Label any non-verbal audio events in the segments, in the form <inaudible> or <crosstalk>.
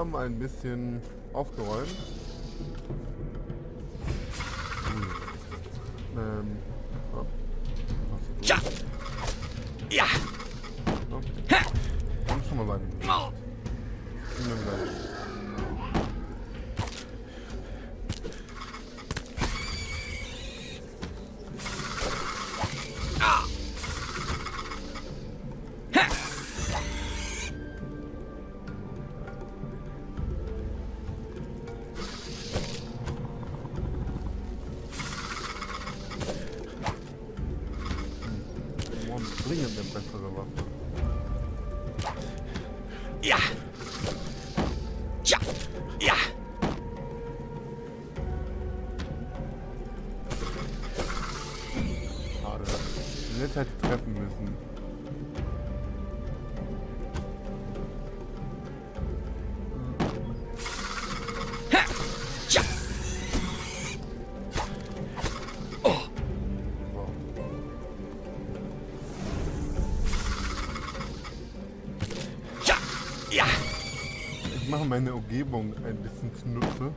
haben ein bisschen aufgeräumt. Hm. Ähm. Oh. Ja! Ja! Oh. Komm schon mal wieder jetzt hätte treffen müssen. Ich mache meine Umgebung ein bisschen zunutze.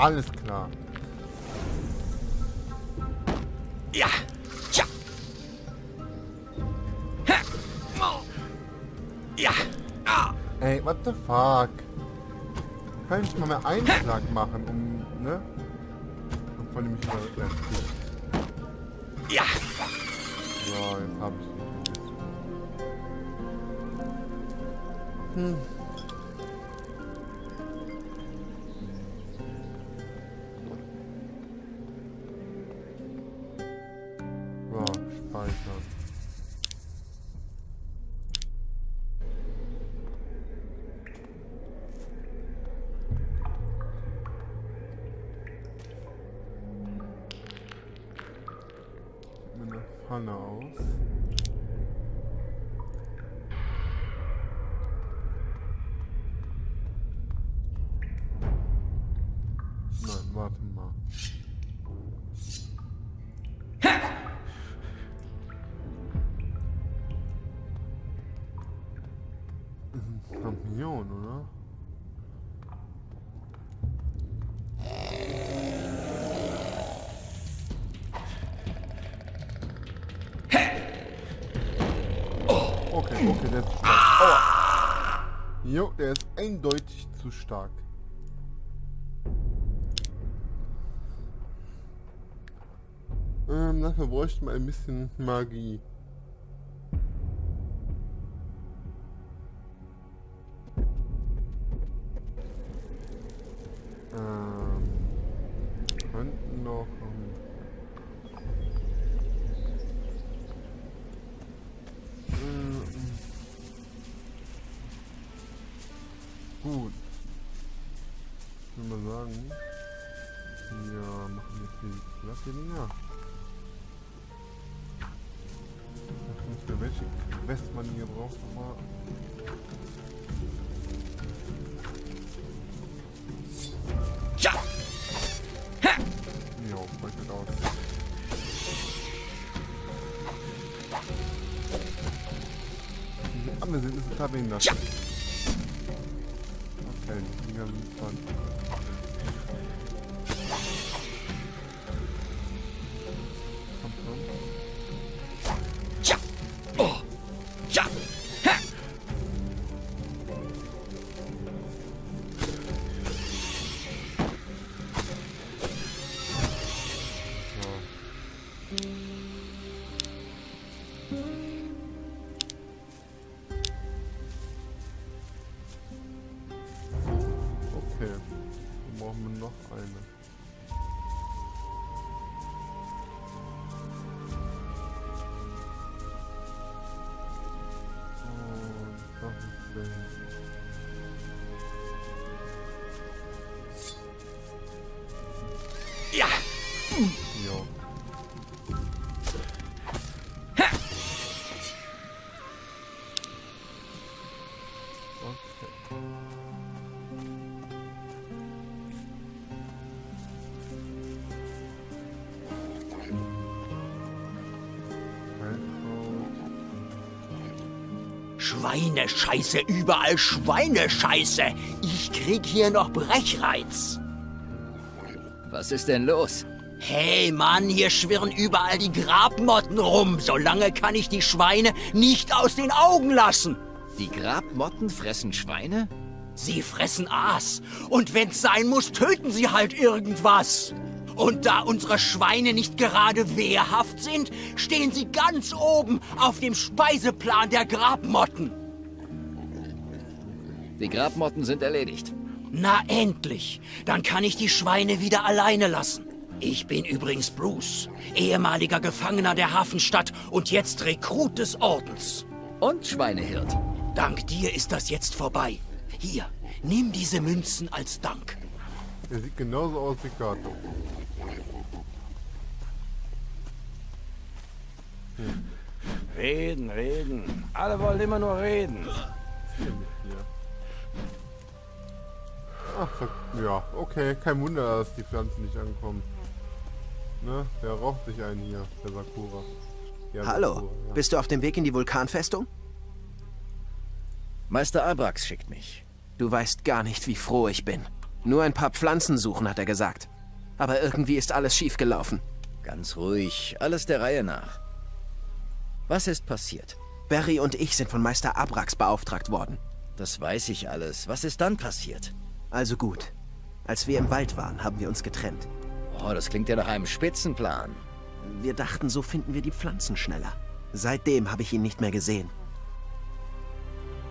Alles klar. Ja! Ja! Ha! Oh! Ja! Ah! Ey, what the fuck? Kann ich mal mehr Einschlag machen, um, ne? Bevor die mich wieder ersticht. Ja! So, jetzt hab ich. Hm. Sieht mir stark. Ähm, dafür bräuchten wir ein bisschen Magie. Ähm, könnten noch... Ähm, Die andere sind ist total behindert. Schweinescheiße, überall Schweinescheiße. Ich krieg hier noch Brechreiz. Was ist denn los? Hey Mann, hier schwirren überall die Grabmotten rum. Solange kann ich die Schweine nicht aus den Augen lassen. Die Grabmotten fressen Schweine? Sie fressen Aas. Und wenn's sein muss, töten sie halt irgendwas. Und da unsere Schweine nicht gerade wehrhaft sind, stehen sie ganz oben auf dem Speiseplan der Grabmotten. Die Grabmotten sind erledigt. Na endlich. Dann kann ich die Schweine wieder alleine lassen. Ich bin übrigens Bruce, ehemaliger Gefangener der Hafenstadt und jetzt Rekrut des Ordens. Und Schweinehirt. Dank dir ist das jetzt vorbei. Hier, nimm diese Münzen als Dank. Er sieht genauso aus wie Kato. Reden, reden. Alle wollen immer nur reden. Ach, ja, okay. Kein Wunder, dass die Pflanzen nicht ankommen. Ne? Wer raucht sich einen hier? Der Sakura. Ja, Hallo, Sakura, ja. bist du auf dem Weg in die Vulkanfestung? Meister Abrax schickt mich. Du weißt gar nicht, wie froh ich bin. Nur ein paar Pflanzen suchen, hat er gesagt. Aber irgendwie ist alles schiefgelaufen. Ganz ruhig, alles der Reihe nach. Was ist passiert? Barry und ich sind von Meister Abrax beauftragt worden. Das weiß ich alles. Was ist dann passiert? Also gut. Als wir im Wald waren, haben wir uns getrennt. Oh, das klingt ja nach einem Spitzenplan. Wir dachten, so finden wir die Pflanzen schneller. Seitdem habe ich ihn nicht mehr gesehen.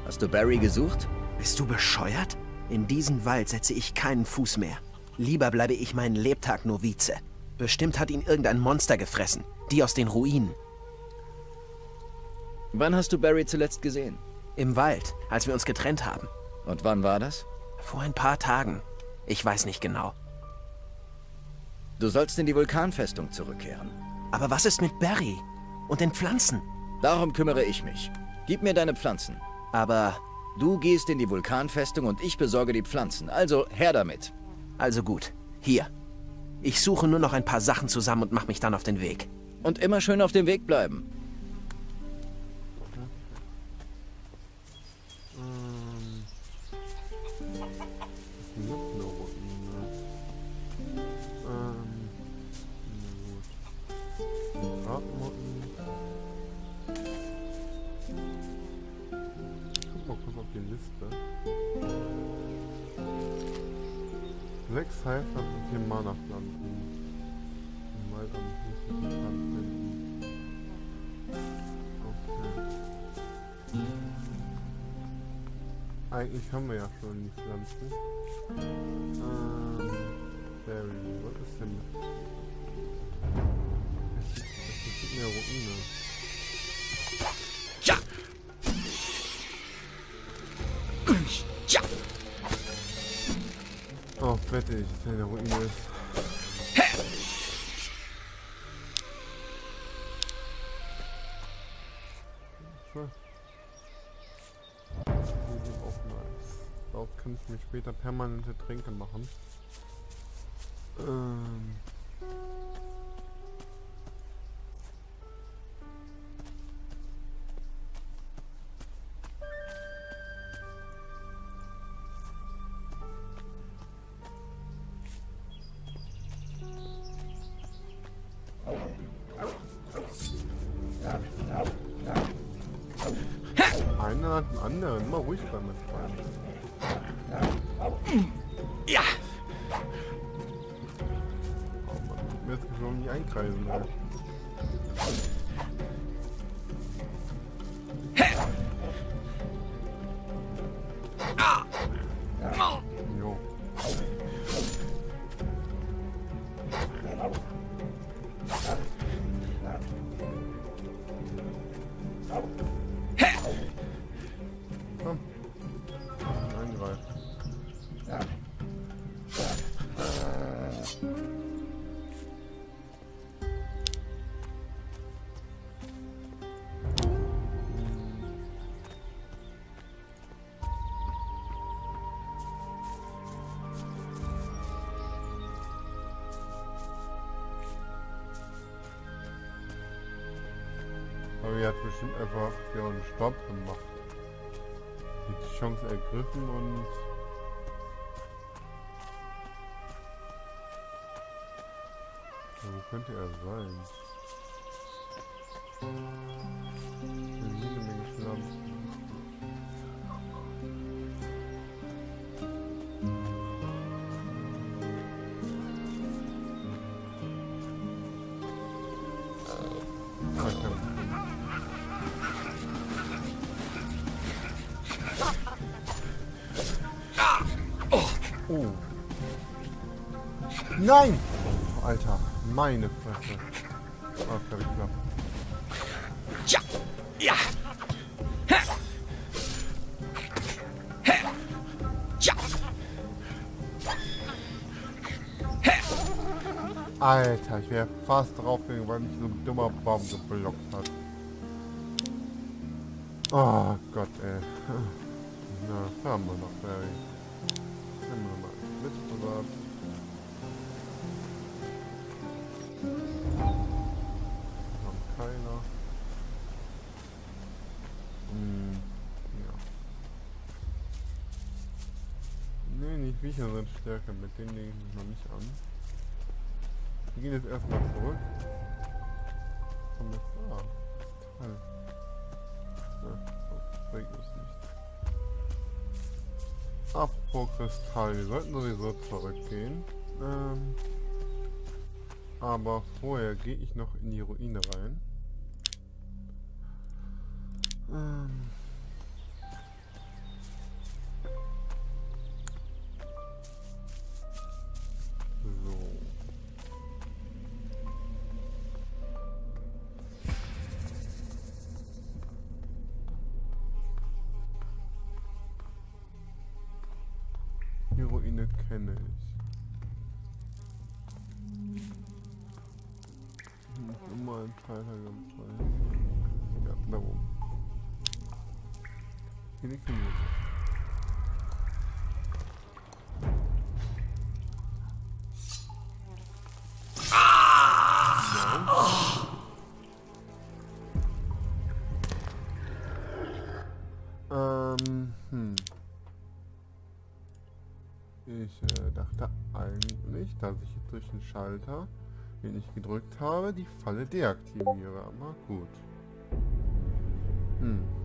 Hast du Barry gesucht? Bist du bescheuert? In diesen Wald setze ich keinen Fuß mehr. Lieber bleibe ich meinen Lebtag Novize. Bestimmt hat ihn irgendein Monster gefressen. Die aus den Ruinen. Wann hast du Barry zuletzt gesehen? Im Wald, als wir uns getrennt haben. Und wann war das? Vor ein paar Tagen. Ich weiß nicht genau. Du sollst in die Vulkanfestung zurückkehren. Aber was ist mit Barry? Und den Pflanzen? Darum kümmere ich mich. Gib mir deine Pflanzen. Aber, Du gehst in die Vulkanfestung und ich besorge die Pflanzen. Also her damit. also gut. Hier. Ich suche nur noch ein paar Sachen zusammen und mache mich dann auf den Weg. Und immer schön auf dem Weg bleiben. Mal kurz auf die Liste. Sechs Heilpflanzen und vier Mana-Pflanzen. Im Wald am Stand finden. Okay. Eigentlich haben wir ja schon die Pflanzen. Ähm, Berry, was ist denn? Das ist eine Ruine. Wette ich, dass eine Ruine ist. So. Die sind auch nice. Dort kann ich mir später permanente Tränke machen. Einer nach dem anderen. Immer ruhig bleiben mit Schwein. Bestimmt einfach ja, einen Stopp gemacht. Die Chance ergriffen und wo könnte er sein? Oh. Nein! Oh, Alter, meine Fresse. Oh, das hat geklappt. Tja. Ja. Hä. Hä. Tja. Alter, ich wäre fast draufgegangen, weil mich so ein dummer Baum geblockt hat. Oh Gott, ey. Na, haben wir noch, Barry. Wir Blitzberat. Haben keiner. Hm, ja. Nee, nicht Viecher sind stärker, mit denen lege ich mich noch nicht an. Wir gehen jetzt erstmal zurück. Kommen jetzt. Ah, toll. Ja, das nicht. Apropos Kristall, wir sollten sowieso zurückgehen. Ähm, aber vorher gehe ich noch in die Ruine rein. Ähm, Ähm, hm. Ich äh, dachte eigentlich, dass ich jetzt durch den Schalter, den ich gedrückt habe, die Falle deaktiviere. Aber gut. Hm.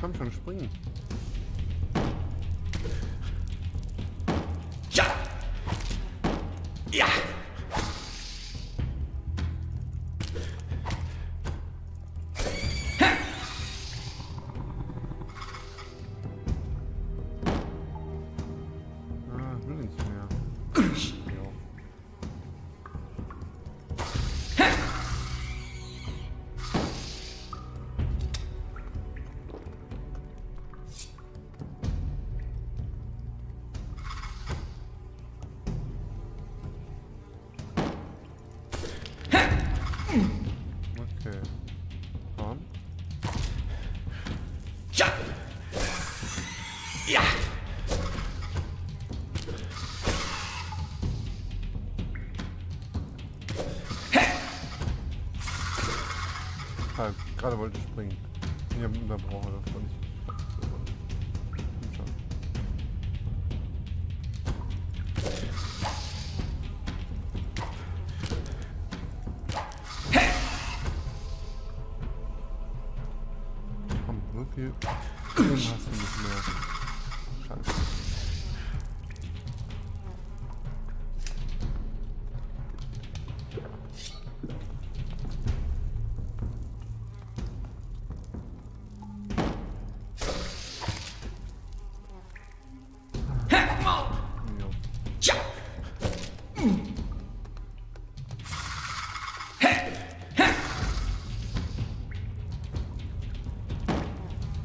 Komm schon, springen. Gerade wollte springen. Ich habe unterbrochen, das war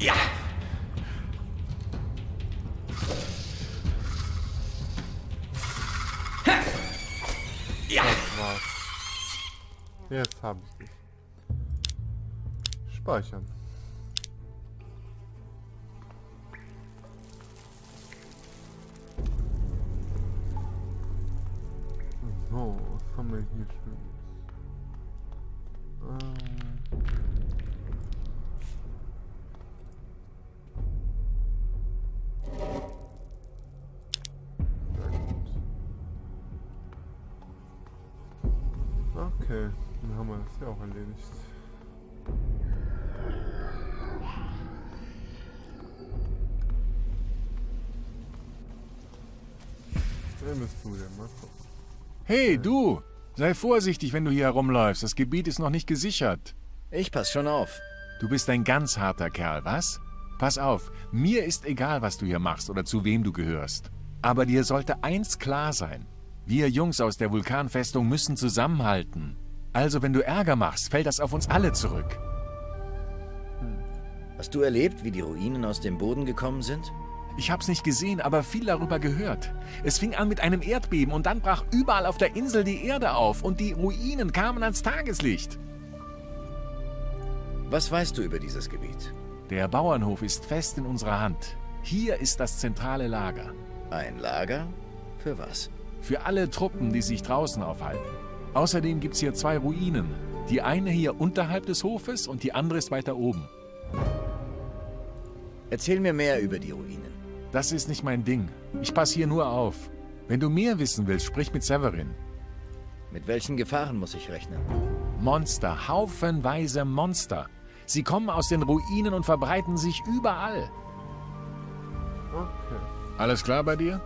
Ja. Ja. Jetzt habe ich. Speichern. So, was haben wir hier schönes? Hey, du! Sei vorsichtig, wenn du hier herumläufst. Das Gebiet ist noch nicht gesichert. Ich pass schon auf. Du bist ein ganz harter Kerl, was? Pass auf, mir ist egal, was du hier machst oder zu wem du gehörst. Aber dir sollte eins klar sein. Wir Jungs aus der Vulkanfestung müssen zusammenhalten. Also, wenn du Ärger machst, fällt das auf uns alle zurück. Hast du erlebt, wie die Ruinen aus dem Boden gekommen sind? Ich hab's nicht gesehen, aber viel darüber gehört. Es fing an mit einem Erdbeben und dann brach überall auf der Insel die Erde auf und die Ruinen kamen ans Tageslicht. Was weißt du über dieses Gebiet? Der Bauernhof ist fest in unserer Hand. Hier ist das zentrale Lager. Ein Lager? Für was? Für alle Truppen, die sich draußen aufhalten. Außerdem gibt's hier zwei Ruinen. Die eine hier unterhalb des Hofes und die andere ist weiter oben. Erzähl mir mehr über die Ruinen. Das ist nicht mein Ding. Ich passe hier nur auf. Wenn du mehr wissen willst, sprich mit Severin. Mit welchen Gefahren muss ich rechnen? Monster, haufenweise Monster. Sie kommen aus den Ruinen und verbreiten sich überall. Okay. Alles klar bei dir?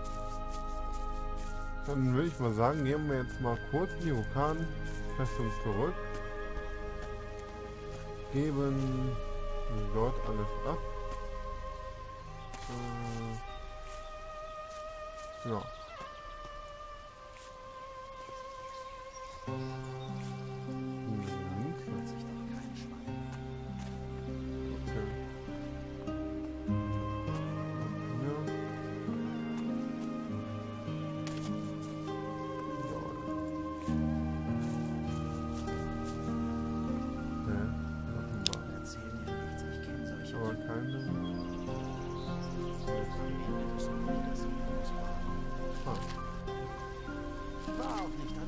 Dann würde ich mal sagen, gehen wir jetzt mal kurz in die Vulkanfestung zurück. Geben dort alles ab. Äh, ja.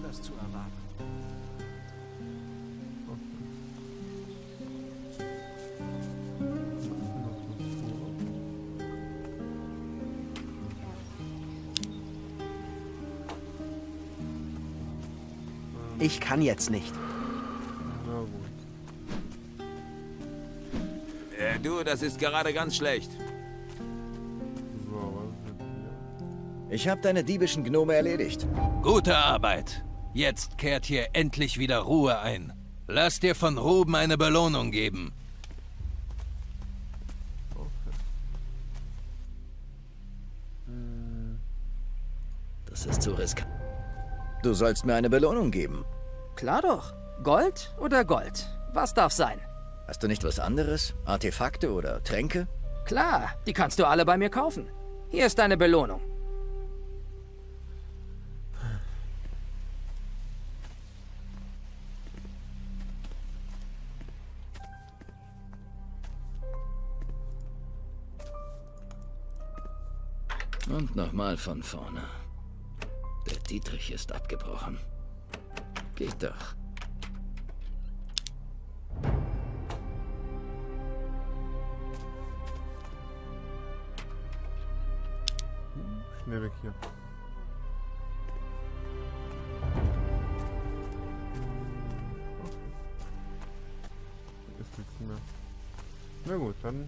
Anders zu erwarten. Ich kann jetzt nicht. na gut. Äh, du, das ist gerade ganz schlecht. Ich habe deine diebischen Gnome erledigt. Gute Arbeit. Jetzt kehrt hier endlich wieder Ruhe ein. Lass dir von Ruben eine Belohnung geben. Das ist zu riskant. Du sollst mir eine Belohnung geben. Klar doch. Gold oder Gold? Was darf sein? Hast du nicht was anderes? Artefakte oder Tränke? Klar, die kannst du alle bei mir kaufen. Hier ist deine Belohnung. Und nochmal von vorne. Der Dietrich ist abgebrochen. Geht doch. Hm, schnell weg hier. Ist nichts mehr. Na gut, dann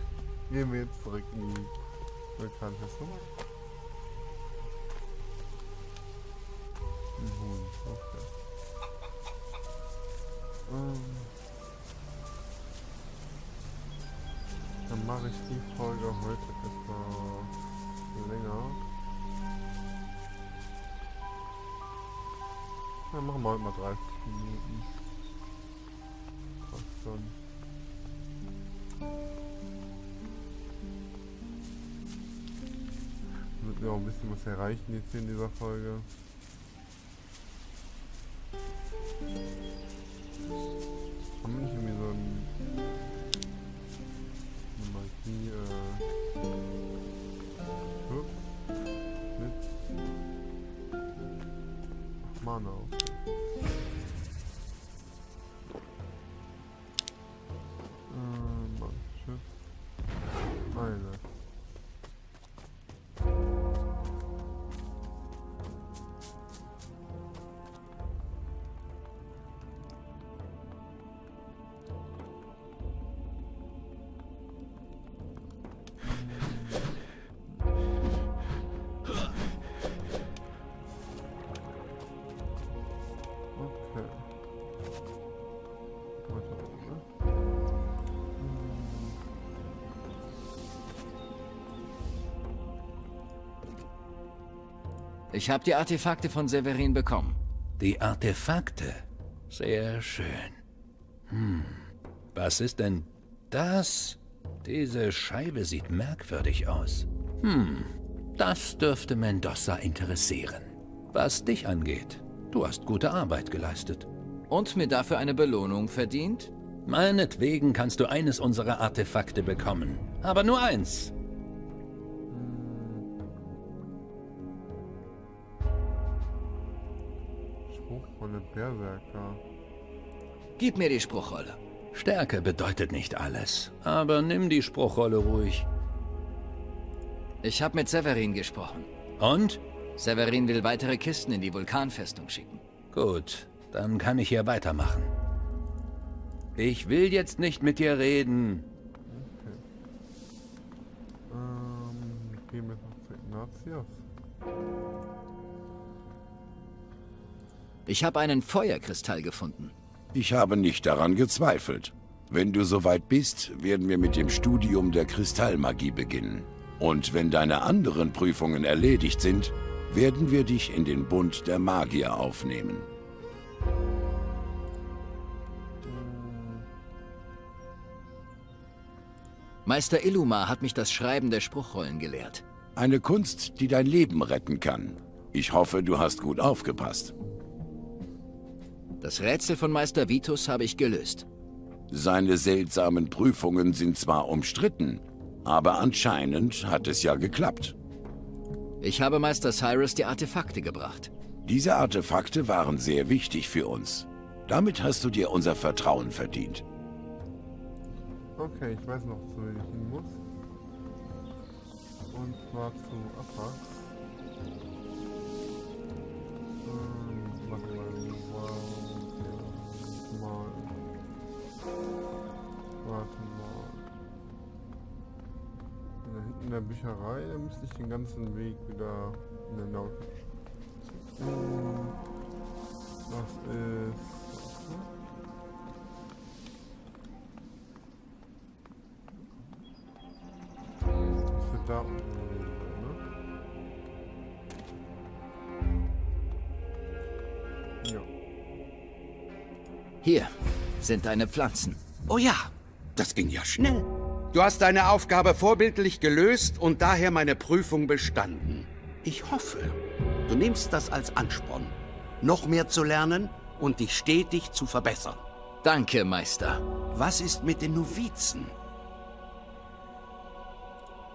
<laughs> gehen wir jetzt zurück in die Vulkanfestung. Mhm, okay. Ähm, dann mache ich die Folge heute etwas länger. Dann machen wir heute mal 30 Minuten. Passt schon. Auch ein bisschen was erreichen jetzt hier in dieser Folge. Ich habe die Artefakte von Severin bekommen. Die Artefakte. Sehr schön. Hm. Was ist denn das? Diese Scheibe sieht merkwürdig aus. Hm. Das dürfte Mendoza interessieren. Was dich angeht, du hast gute Arbeit geleistet. Und mir dafür eine Belohnung verdient? Meinetwegen kannst du eines unserer Artefakte bekommen. Aber nur eins. Spruch von der Berserker. Gib mir die Spruchrolle. Stärke bedeutet nicht alles. Aber nimm die Spruchrolle ruhig. Ich habe mit Severin gesprochen. Und? Severin will weitere Kisten in die Vulkanfestung schicken. Gut, dann kann ich hier weitermachen. Ich will jetzt nicht mit dir reden. Ähm, gehen wir noch zu Ignatius. Ich habe einen Feuerkristall gefunden. Ich habe nicht daran gezweifelt. Wenn du soweit bist, werden wir mit dem Studium der Kristallmagie beginnen. Und wenn deine anderen Prüfungen erledigt sind, werden wir dich in den Bund der Magier aufnehmen. Meister Illumar hat mich das Schreiben der Spruchrollen gelehrt. Eine Kunst, die dein Leben retten kann. Ich hoffe, du hast gut aufgepasst. Das Rätsel von Meister Vitus habe ich gelöst. Seine seltsamen Prüfungen sind zwar umstritten, aber anscheinend hat es ja geklappt. Ich habe Meister Cyrus die Artefakte gebracht. Diese Artefakte waren sehr wichtig für uns. Damit hast du dir unser Vertrauen verdient. Okay, ich weiß noch, zu wem ich hin muss. Und zwar zu Apax. In der Bücherei, da müsste ich den ganzen Weg wieder in den Laut. Das ist. Das wird da unten gewesen sein, ne? Ja. Hier sind deine Pflanzen. Oh ja, das ging ja schnell. Du hast deine Aufgabe vorbildlich gelöst und daher meine Prüfung bestanden. Ich hoffe, du nimmst das als Ansporn, noch mehr zu lernen und dich stetig zu verbessern. Danke, Meister. Was ist mit den Novizen?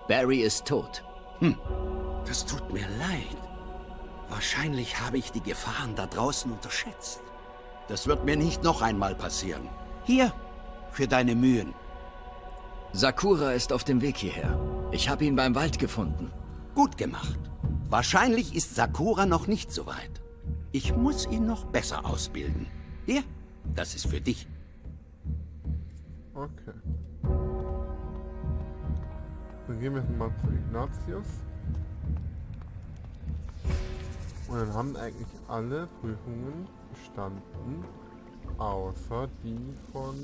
Barry ist tot. Hm, das tut mir leid. Wahrscheinlich habe ich die Gefahren da draußen unterschätzt. Das wird mir nicht noch einmal passieren. Hier, für deine Mühen. Sakura ist auf dem Weg hierher. Ich habe ihn beim Wald gefunden. Gut gemacht. Wahrscheinlich ist Sakura noch nicht so weit. Ich muss ihn noch besser ausbilden. Hier, das ist für dich. Okay. Dann gehen wir mal zu Ignatius. Und dann haben eigentlich alle Prüfungen bestanden, außer die von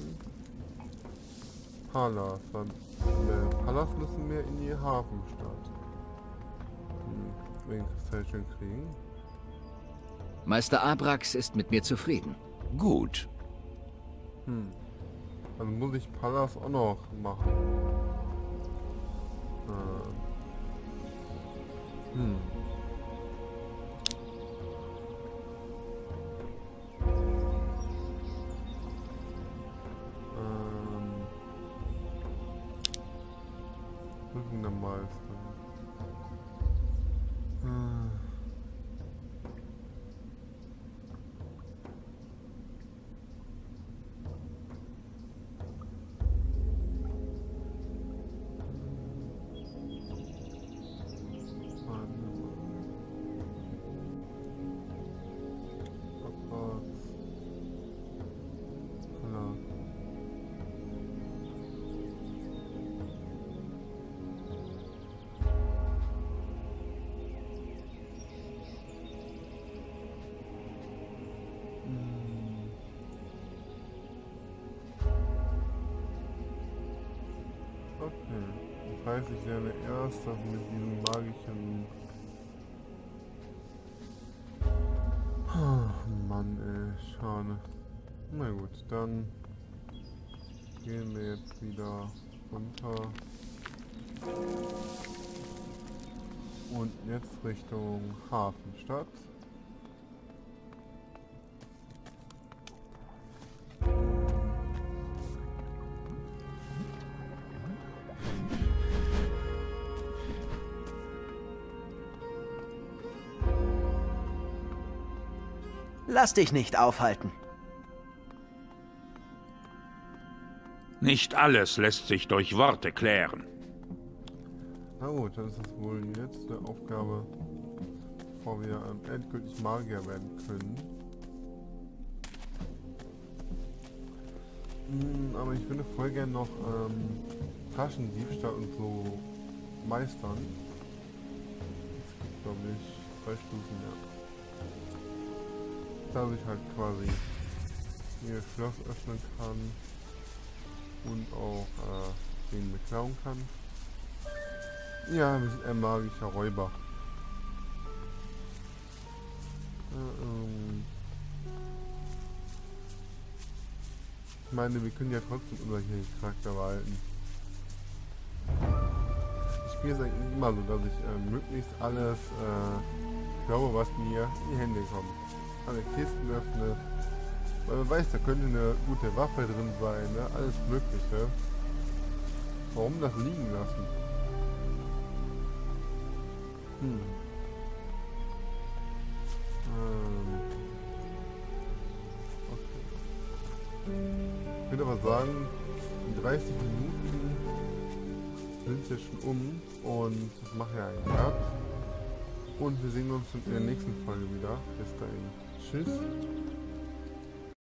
Palas. Dann, ne, Palas müssen wir in die Hafenstadt. Hm, wegen Kristallchen kriegen. Meister Abrax ist mit mir zufrieden. Gut. Hm. Dann muss ich Palas auch noch machen. Äh. Hm. Das heißt, ich werde erst das mit diesem magischen... Ah, Mann, ey, schade. Na gut, dann gehen wir jetzt wieder runter. Und jetzt Richtung Hafenstadt. Lass dich nicht aufhalten. Nicht alles lässt sich durch Worte klären. Na gut, dann ist das wohl die letzte Aufgabe, bevor wir ähm, endgültig Magier werden können. Hm, aber ich würde voll gerne noch ähm, Taschendiebstahl und so meistern. Es gibt, glaube ich, zwei Stufen, ja. Dass ich halt quasi ihr Schloss öffnen kann und auch äh, den beklauen kann. Ja, ein magischer Räuber. Äh, ähm. Ich meine, wir können ja trotzdem unseren Charakter behalten. Ich spiele es eigentlich immer so, dass ich äh, möglichst alles äh, glaube, was mir in die Hände kommt. Alle Kisten öffne. Weil man weiß, da könnte eine gute Waffe drin sein, ne? Alles Mögliche. Warum das liegen lassen? Hm. Ähm. Ich würde aber sagen, in 30 Minuten sind wir schon um und das mache ich eigentlich ab. Und wir sehen uns in der nächsten Folge wieder. Bis dahin. Tschüss.